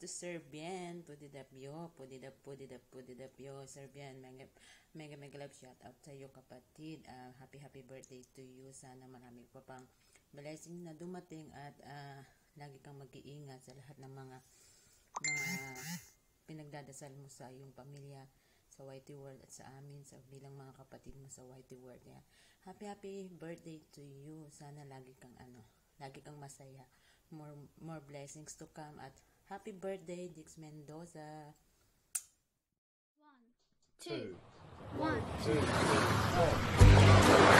yon. Happy birthday to Sir Bien. Pudidapyo, pudidap, pudidap, pudidapyo. Sir Bien, mega, mega, mega love shout out sa iyo kapatid. Ah, happy, happy birthday to you. Sana marami pa pang blessing na dumating at ah, lagi kang mag-iingat sa lahat ng mga mga pinagdadasal mo sa iyong pamilya sa Whitey World at sa amin sa bilang mga kapatid mo sa Whitey World. Yeah. Happy happy birthday to you. Sana lagi kang ano, lagi kang masaya. More more blessings to come at happy birthday Dix Mendoza. One, two, two, one, two, three, four.